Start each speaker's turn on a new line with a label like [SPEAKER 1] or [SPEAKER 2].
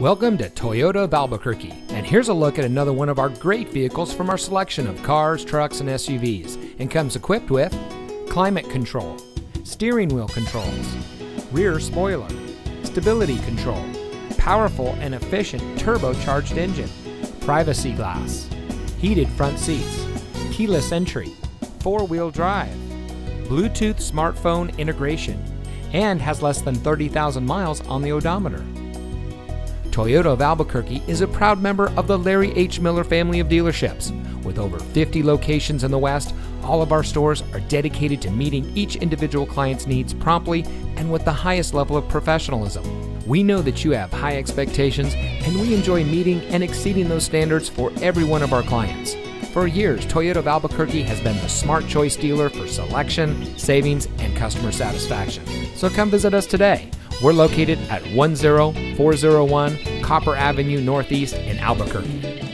[SPEAKER 1] Welcome to Toyota of Albuquerque, and here's a look at another one of our great vehicles from our selection of cars, trucks, and SUVs, and comes equipped with climate control, steering wheel controls, rear spoiler, stability control, powerful and efficient turbocharged engine, privacy glass, heated front seats, keyless entry, four-wheel drive, Bluetooth smartphone integration, and has less than 30,000 miles on the odometer. Toyota of Albuquerque is a proud member of the Larry H. Miller family of dealerships. With over 50 locations in the West, all of our stores are dedicated to meeting each individual client's needs promptly and with the highest level of professionalism. We know that you have high expectations, and we enjoy meeting and exceeding those standards for every one of our clients. For years, Toyota of Albuquerque has been the smart choice dealer for selection, savings, and customer satisfaction. So come visit us today. We're located at 10401 Copper Avenue Northeast in Albuquerque.